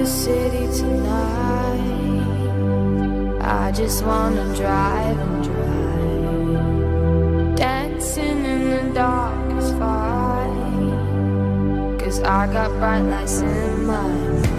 the city tonight. I just wanna drive and drive. Dancing in the dark is fine. Cause I got bright lights in my mind.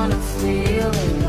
wanna feel it.